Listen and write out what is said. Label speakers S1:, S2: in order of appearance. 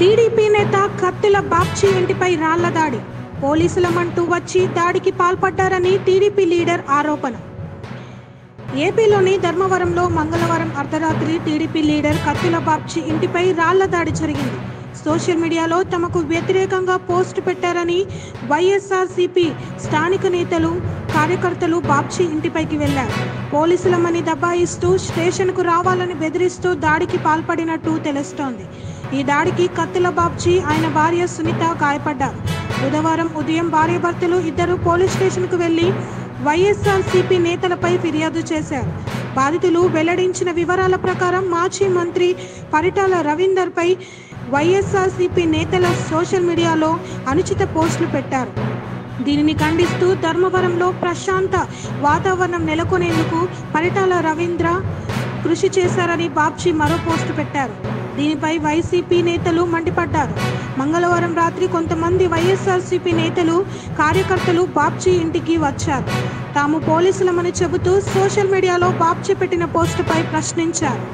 S1: TDP నేత కత్తుల బాప్చి ఇంటిపై రాళ్ళ దాడి. పోలీసులమంటూ వచ్చి దాడికి పాల్పడ్డారని టీడీపీ లీడర్ ఆరోపణ. ఏపీలోని ధర్మవరంలో మంగళవారం అర్ధరాత్రి టీడీపీ లీడర్ కత్తుల బాప్చి ఇంటిపై రాళ్ళ దాడి జరిగింది. సోషల్ మీడియాలో తమకు వ్యతిరేకంగా పోస్ట్ పెట్టారని వైఎస్ఆర్సీపీ స్థానిక నేతలు కార్యకర్తలు బాబ్జీ ఇంటిపైకి వెళ్ళారు పోలీసులమని దబాయిస్తూ స్టేషన్కు రావాలని బెదిరిస్తూ దాడికి పాల్పడినట్టు తెలుస్తోంది. ఈ దాడికి కత్తుల బాబ్జీ ఆయన భార్య సునీత గాయపడ్డారు. బుధవారం ఉదయం భార్యాభర్తలు ఇద్దరు పోలీస్ స్టేషన్కు వెళ్ళి వైఎస్ఆర్సీపీ నేతలపై ఫిర్యాదు చేశారు. బాధితులు వెల్లడించిన వివరాల ప్రకారం మాజీ మంత్రి పరిటాల రవీందర్పై వైఎస్ఆర్సీపీ నేతల సోషల్ మీడియాలో అనుచిత పోస్టులు పెట్టారు. దీనిని ఖండిస్తూ ధర్మవరంలో ప్రశాంత వాతావరణం నెలకొనేందుకు పరిటాల రవీంద్ర కృషి చేశారని బాబ్జీ మరో పోస్టు పెట్టారు. దీనిపై వైసీపీ నేతలు మండిపడ్డారు. మంగళవారం రాత్రి కొంతమంది వైఎస్ఆర్సీపీ నేతలు కార్యకర్తలు బాబ్జీ ఇంటికి వచ్చారు. తాము పోలీసులమని చెబుతూ సోషల్ మీడియాలో బాబ్జీ పెట్టిన పోస్టుపై ప్రశ్నించారు.